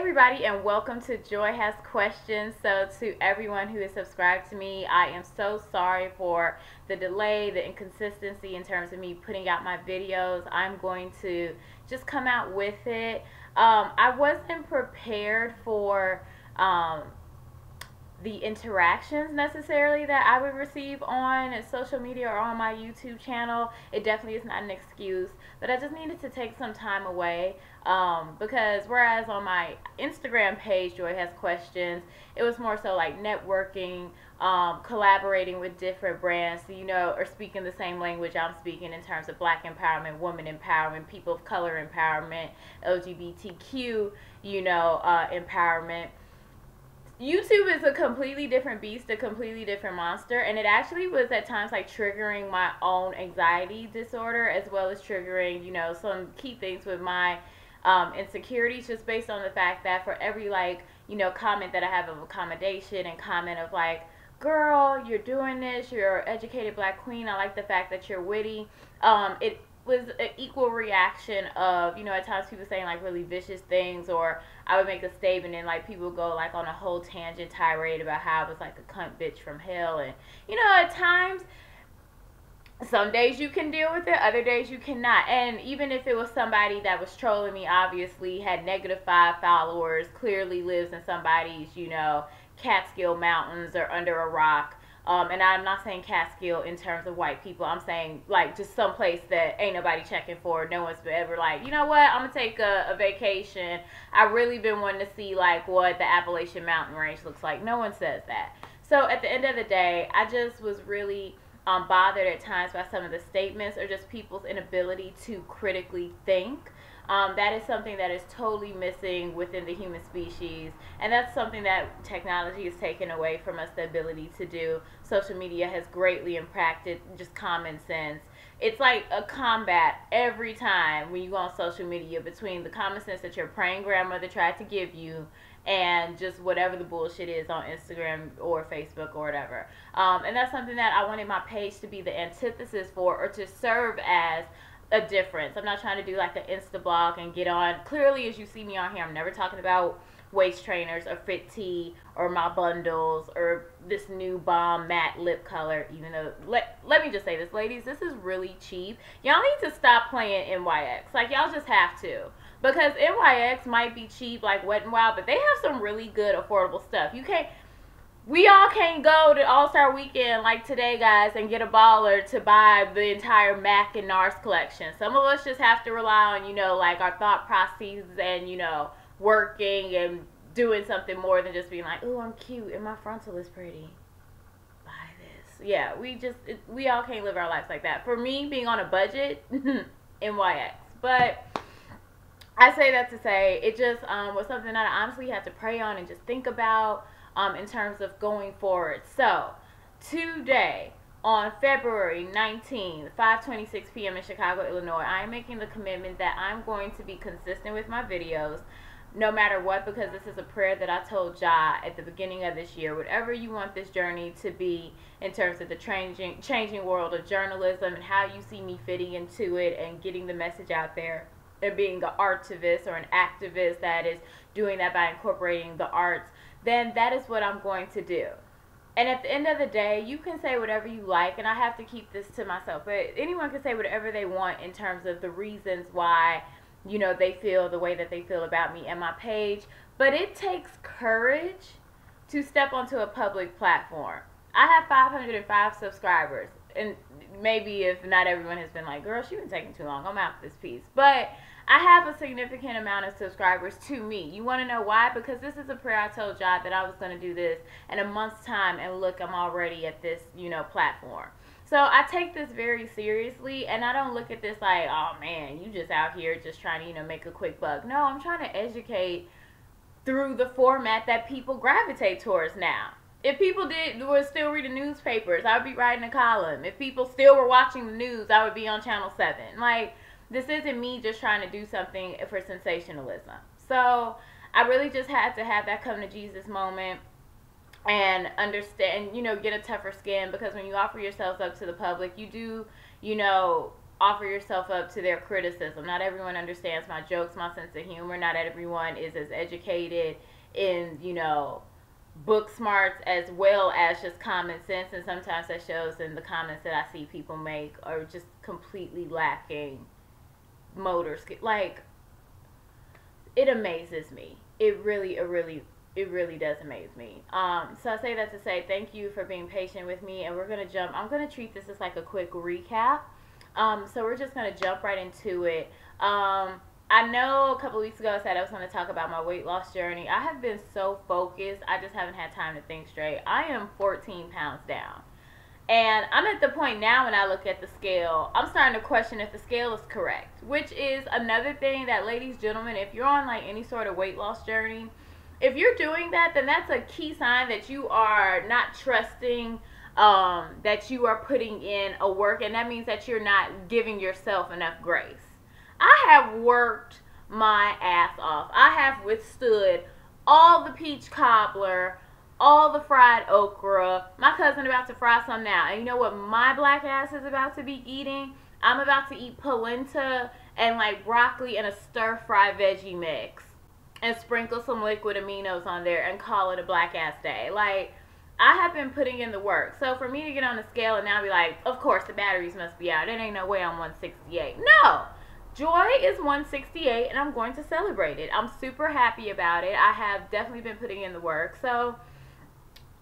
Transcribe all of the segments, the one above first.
everybody and welcome to Joi Has Questions. So to everyone who is subscribed to me, I am so sorry for the delay, the inconsistency in terms of me putting out my videos. I'm going to just come out with it. Um, I wasn't prepared for um, the interactions necessarily that I would receive on social media or on my YouTube channel. It definitely is not an excuse, but I just needed to take some time away um, because whereas on my Instagram page, Joi has questions, it was more so like networking, um, collaborating with different brands, you know, or speaking the same language I'm speaking in terms of black empowerment, woman empowerment, people of color empowerment, LGBTQ, you know, uh, empowerment YouTube is a completely different beast, a completely different monster, and it actually was at times like triggering my own anxiety disorder as well as triggering, you know, some key things with my um, insecurities just based on the fact that for every like, you know, comment that I have of accommodation and comment of like, girl, you're doing this, you're an educated black queen, I like the fact that you're witty, um, it was an equal reaction of you know at times people saying like really vicious things or I would make a statement and like people go like on a whole tangent tirade about how I was like a cunt bitch from hell. And you know at times some days you can deal with it other days you cannot. And even if it was somebody that was trolling me obviously had negative five followers clearly lives in somebody's you know catskill mountains or under a rock um, and I'm not saying Catskill in terms of white people. I'm saying like just some place that ain't nobody checking for. No one's ever like, you know what? I'm gonna take a, a vacation. I really been wanting to see like what the Appalachian Mountain Range looks like. No one says that. So at the end of the day, I just was really um, bothered at times by some of the statements or just people's inability to critically think. Um, that is something that is totally missing within the human species, and that's something that technology has taken away from us the ability to do. Social media has greatly impacted just common sense. It's like a combat every time when you go on social media between the common sense that your praying grandmother tried to give you and just whatever the bullshit is on Instagram or Facebook or whatever. Um, and that's something that I wanted my page to be the antithesis for or to serve as a difference. I'm not trying to do like the Insta blog and get on. Clearly, as you see me on here, I'm never talking about waist trainers or fit tea or my bundles or this new bomb matte lip color even though let, let me just say this ladies this is really cheap y'all need to stop playing nyx like y'all just have to because nyx might be cheap like wet and wild but they have some really good affordable stuff you can't we all can't go to All Star Weekend like today, guys, and get a baller to buy the entire Mac and NARS collection. Some of us just have to rely on, you know, like our thought processes and, you know, working and doing something more than just being like, oh, I'm cute and my frontal is pretty. Buy this. Yeah, we just, it, we all can't live our lives like that. For me, being on a budget, NYX. But I say that to say it just um, was something that I honestly had to pray on and just think about um, in terms of going forward. So, today, on February 19th, 5:26 p.m. in Chicago, Illinois, I am making the commitment that I'm going to be consistent with my videos no matter what because this is a prayer that I told Jah at the beginning of this year. Whatever you want this journey to be in terms of the changing changing world of journalism and how you see me fitting into it and getting the message out there and being an artivist or an activist that is doing that by incorporating the arts then that is what I'm going to do. And at the end of the day, you can say whatever you like, and I have to keep this to myself. But anyone can say whatever they want in terms of the reasons why, you know, they feel the way that they feel about me and my page. But it takes courage to step onto a public platform. I have 505 subscribers, and maybe if not everyone has been like, girl, she been taking too long, I'm out this piece. But I have a significant amount of subscribers to me. You want to know why? Because this is a prayer I told God that I was going to do this in a month's time, and look, I'm already at this, you know, platform. So I take this very seriously, and I don't look at this like, oh man, you just out here just trying to, you know, make a quick buck. No, I'm trying to educate through the format that people gravitate towards now. If people did were still reading newspapers, I would be writing a column. If people still were watching the news, I would be on Channel Seven. Like this isn't me just trying to do something for sensationalism. So I really just had to have that come to Jesus moment and understand, you know, get a tougher skin because when you offer yourselves up to the public, you do, you know, offer yourself up to their criticism. Not everyone understands my jokes, my sense of humor. Not everyone is as educated in, you know, book smarts as well as just common sense. And sometimes that shows in the comments that I see people make are just completely lacking motor skill. Like, it amazes me. It really, it really, it really does amaze me. Um, so I say that to say thank you for being patient with me, and we're gonna jump. I'm gonna treat this as like a quick recap. Um, so we're just gonna jump right into it. Um, I know a couple weeks ago I said I was to talk about my weight loss journey. I have been so focused, I just haven't had time to think straight. I am 14 pounds down. And I'm at the point now when I look at the scale, I'm starting to question if the scale is correct, which is another thing that, ladies, and gentlemen, if you're on like any sort of weight loss journey, if you're doing that, then that's a key sign that you are not trusting um, that you are putting in a work, and that means that you're not giving yourself enough grace. I have worked my ass off. I have withstood all the peach cobbler, all the fried okra. My cousin about to fry some now. And you know what my black ass is about to be eating? I'm about to eat polenta and like broccoli and a stir fry veggie mix. And sprinkle some liquid aminos on there and call it a black ass day. Like I have been putting in the work. So for me to get on the scale and now be like, of course the batteries must be out. It ain't no way I'm 168. No. Joi is 168 and I'm going to celebrate it. I'm super happy about it. I have definitely been putting in the work. So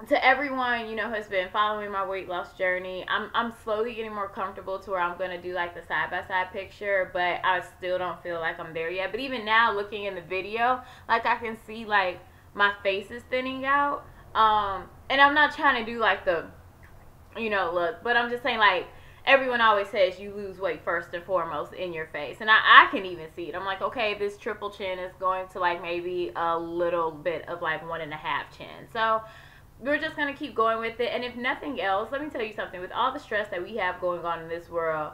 to everyone, you know, who's been following my weight loss journey, I'm I'm slowly getting more comfortable to where I'm gonna do like the side by side picture, but I still don't feel like I'm there yet. But even now looking in the video, like I can see like my face is thinning out. Um and I'm not trying to do like the you know look, but I'm just saying like everyone always says you lose weight first and foremost in your face. And I, I can even see it. I'm like, okay, this triple chin is going to like maybe a little bit of like one and a half chin. So we're just going to keep going with it. And if nothing else, let me tell you something. With all the stress that we have going on in this world,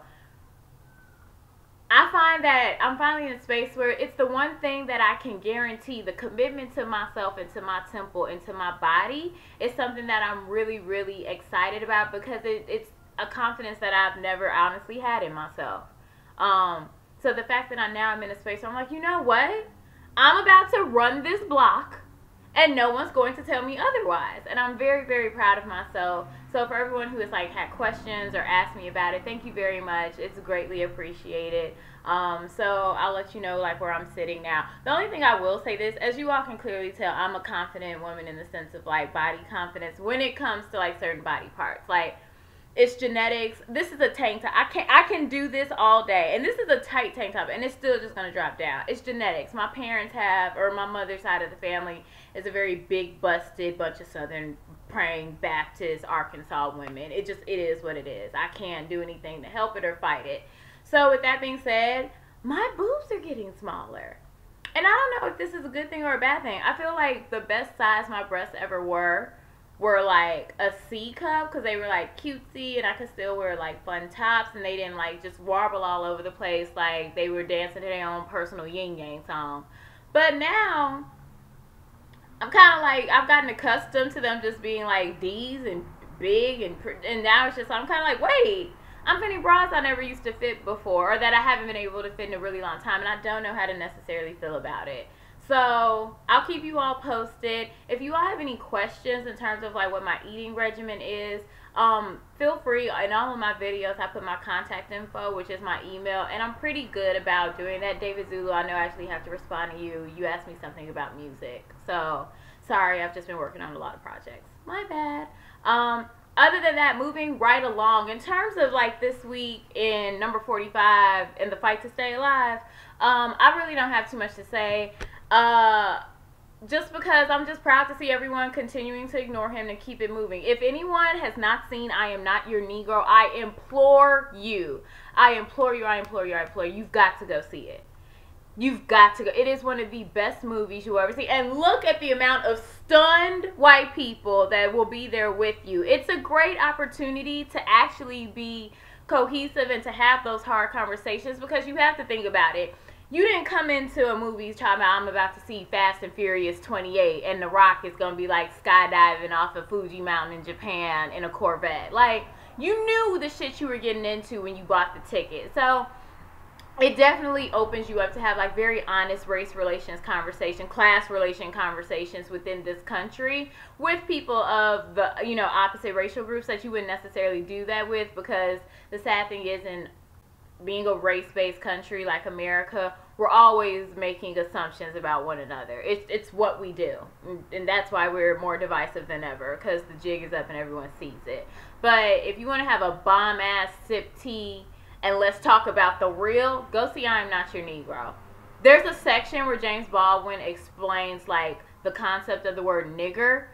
I find that I'm finally in a space where it's the one thing that I can guarantee the commitment to myself and to my temple and to my body is something that I'm really, really excited about because it, it's a confidence that I've never honestly had in myself. Um, so the fact that I now I'm in a space where I'm like, you know what? I'm about to run this block and no one's going to tell me otherwise. And I'm very, very proud of myself. So for everyone who has like had questions or asked me about it, thank you very much. It's greatly appreciated. Um, so I'll let you know like where I'm sitting now. The only thing I will say this, as you all can clearly tell, I'm a confident woman in the sense of like body confidence when it comes to like certain body parts. Like it's genetics. This is a tank top. I can I can do this all day, and this is a tight tank top, and it's still just gonna drop down. It's genetics. My parents have, or my mother's side of the family is a very big, busted bunch of Southern praying Baptist Arkansas women. It just it is what it is. I can't do anything to help it or fight it. So with that being said, my boobs are getting smaller. And I don't know if this is a good thing or a bad thing. I feel like the best size my breasts ever were were like a C cup because they were like cutesy and I could still wear like fun tops and they didn't like just warble all over the place like they were dancing to their own personal yin yang song. But now I'm kind of like I've gotten accustomed to them just being like D's and big and and now it's just I'm kind of like wait I'm fitting bras I never used to fit before or that I haven't been able to fit in a really long time and I don't know how to necessarily feel about it. So I'll keep you all posted. If you all have any questions in terms of like what my eating regimen is, um, feel free. In all of my videos, I put my contact info, which is my email, and I'm pretty good about doing that. David Zulu, I know I actually have to respond to you. You asked me something about music, so sorry, I've just been working on a lot of projects. My bad. Um, other than that, moving right along in terms of like this week in number 45 in the fight to stay alive, um, I really don't have too much to say. Uh, just because I'm just proud to see everyone continuing to ignore him and keep it moving. If anyone has not seen I Am Not Your Negro, I implore you. I implore you, I implore you, I implore you. You've got to go see it. You've got to go. It is one of the best movies you'll ever see. And look at the amount of stunned white people that will be there with you. It's a great opportunity to actually be cohesive and to have those hard conversations because you have to think about it you didn't come into a movie talking about I'm about to see Fast and Furious 28 and The Rock is gonna be like skydiving off of Fuji Mountain in Japan in a Corvette. Like you knew the shit you were getting into when you bought the ticket. So it definitely opens you up to have like very honest race relations conversation class relation conversations within this country with people of the you know opposite racial groups that you wouldn't necessarily do that with because the sad thing is in being a race-based country like america we're always making assumptions about one another. It's, it's what we do. And that's why we're more divisive than ever because the jig is up and everyone sees it. But if you want to have a bomb ass sip tea and let's talk about the real, go see I Am Not Your Negro. There's a section where James Baldwin explains like the concept of the word nigger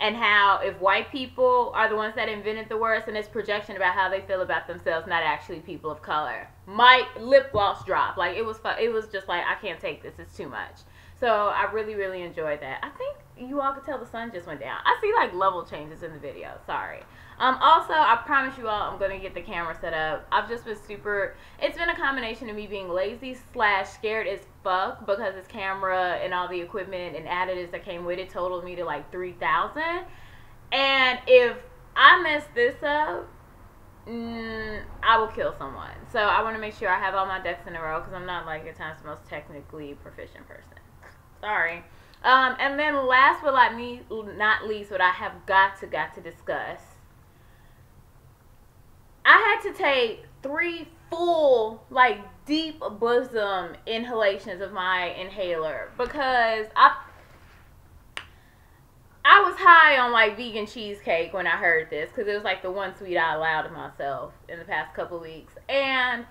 and how if white people are the ones that invented the words and its projection about how they feel about themselves, not actually people of color. My lip gloss drop. Like it was it was just like I can't take this. It's too much. So I really really enjoyed that. I think you all could tell the sun just went down. I see like level changes in the video. Sorry. Um, also, I promise you all, I'm going to get the camera set up. I've just been super, it's been a combination of me being lazy slash scared as fuck because this camera and all the equipment and additives that came with it totaled me to like 3000 And if I mess this up, mm, I will kill someone. So I want to make sure I have all my ducks in a row because I'm not like at times the most technically proficient person. Sorry. Um, and then last but not least, what I have got to got to discuss I had to take three full, like deep bosom inhalations of my inhaler because I I was high on like vegan cheesecake when I heard this because it was like the one sweet I allowed to myself in the past couple weeks. And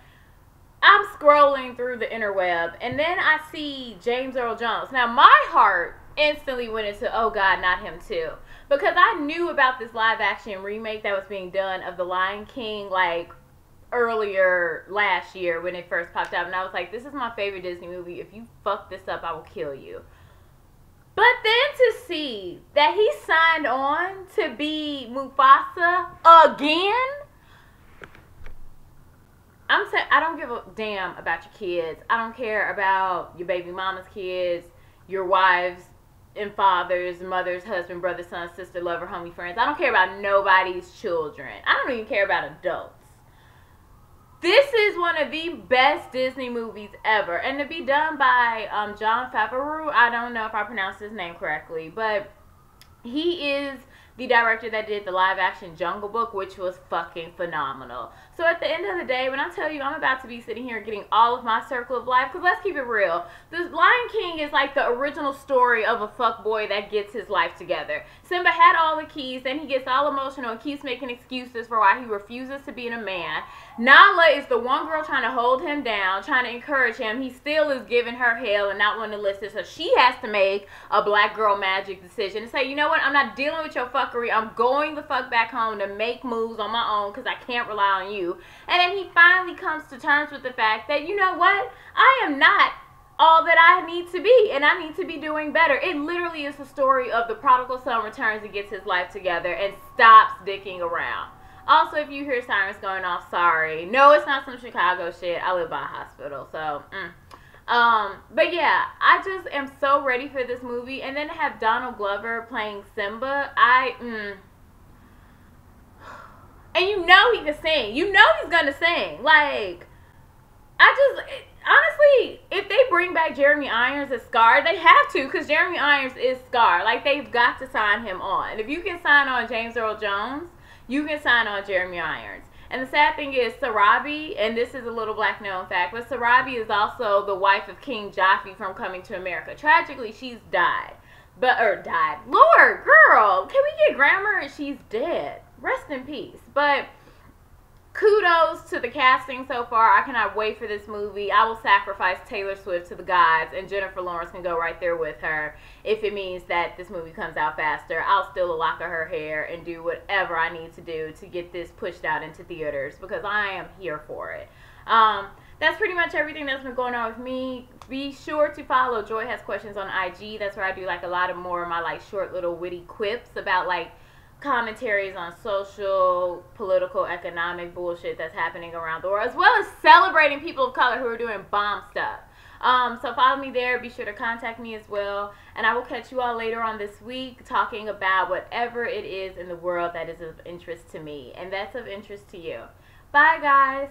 I'm scrolling through the interweb and then I see James Earl Jones. Now my heart instantly went into oh god, not him too. Because I knew about this live action remake that was being done of The Lion King like earlier last year when it first popped up and I was like this is my favorite Disney movie. If you fuck this up I will kill you. But then to see that he signed on to be Mufasa again I don't give a damn about your kids I don't care about your baby mama's kids your wives and fathers, mothers, husband, brother, son, sister, lover, homie, friends. I don't care about nobody's children. I don't even care about adults. This is one of the best Disney movies ever. And to be done by um, Jon Favreau, I don't know if I pronounced his name correctly, but he is the director that did the live action Jungle Book, which was fucking phenomenal. So at the end of the day, when I tell you I'm about to be sitting here getting all of my circle of life, because let's keep it real, the Lion King is like the original story of a fuck boy that gets his life together. Simba had all the keys, then he gets all emotional and keeps making excuses for why he refuses to be in a man. Nala is the one girl trying to hold him down, trying to encourage him. He still is giving her hell and not wanting to listen. So she has to make a black girl magic decision and say, you know what? I'm not dealing with your fuckery. I'm going the fuck back home to make moves on my own because I can't rely on you. And then he finally comes to terms with the fact that, you know what? I am not all that I need to be, and I need to be doing better. It literally is the story of the prodigal son returns and gets his life together and stops dicking around. Also, if you hear sirens going off, sorry. No, it's not some Chicago shit. I live by a hospital, so. Mm. Um, but yeah, I just am so ready for this movie, and then to have Donald Glover playing Simba, I. Mm. And you know he can sing. You know he's gonna sing. Like, I just honestly, if they bring back Jeremy Irons as Scar, they have to because Jeremy Irons is Scar. Like they've got to sign him on. And if you can sign on James Earl Jones, you can sign on Jeremy Irons. And the sad thing is, Sarabi, and this is a little black known fact, but Sarabi is also the wife of King Joffrey from Coming to America. Tragically, she's died. But, or died. Lord, girl, can we get grammar? She's dead. Rest in peace. But, kudos to the casting so far. I cannot wait for this movie. I will sacrifice Taylor Swift to the gods, and Jennifer Lawrence can go right there with her if it means that this movie comes out faster. I'll steal a lock of her hair and do whatever I need to do to get this pushed out into theaters because I am here for it. Um, that's pretty much everything that's been going on with me. Be sure to follow Joi Has Questions on IG. That's where I do like a lot of more of my like short little witty quips about like commentaries on social, political, economic bullshit that's happening around the world, as well as celebrating people of color who are doing bomb stuff. Um, so follow me there. Be sure to contact me as well. And I will catch you all later on this week talking about whatever it is in the world that is of interest to me and that's of interest to you. Bye, guys.